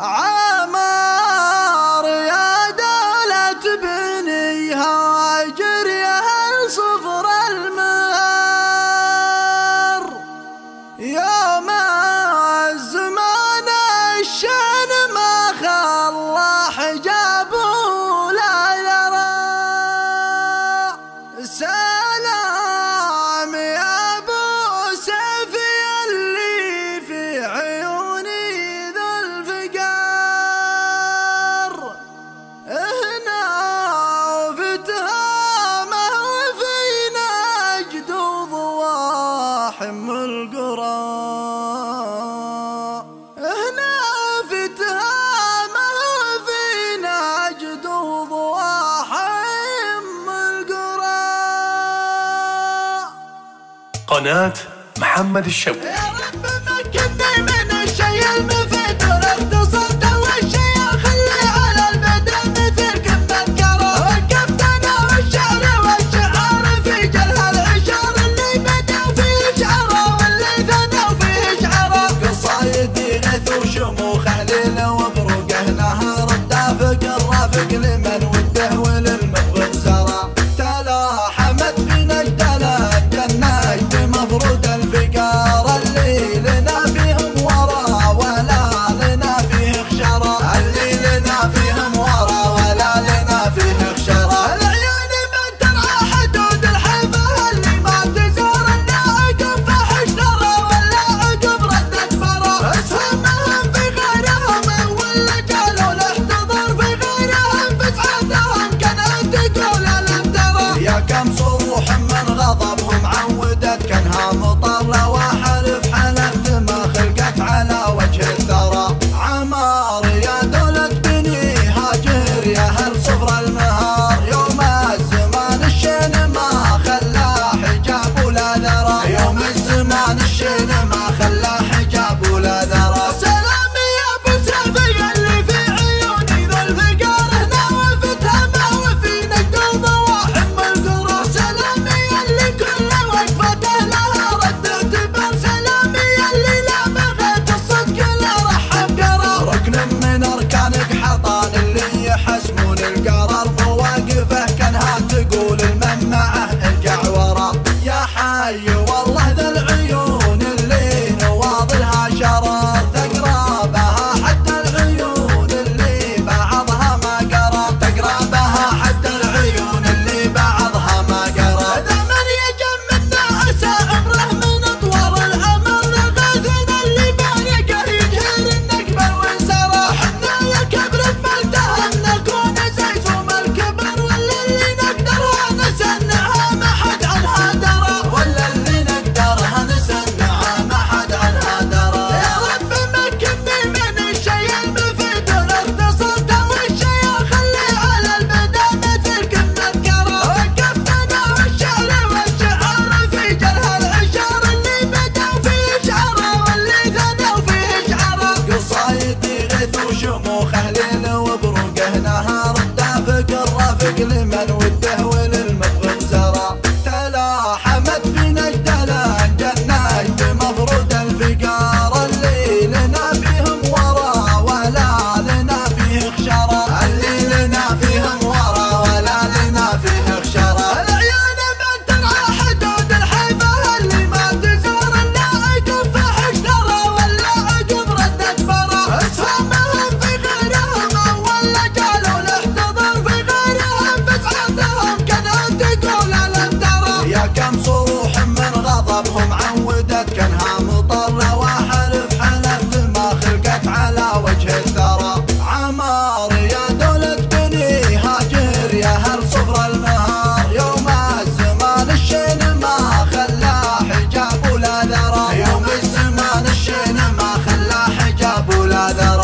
Ah! ملاحم القرى. هنا فتها ما فينا عجد وضواحم القرى. قناة محمد الشوق وامهم عودت كانها مطر رواحلف حلفت ما خلقت على وجه الثرى. عمار يا دولة بني هاجر يا هل صفر المهار. يوم الزمان الشين ما خلى حجاب ولا ذرى. يوم الزمان الشين ما خلى حجاب ولا ذرى.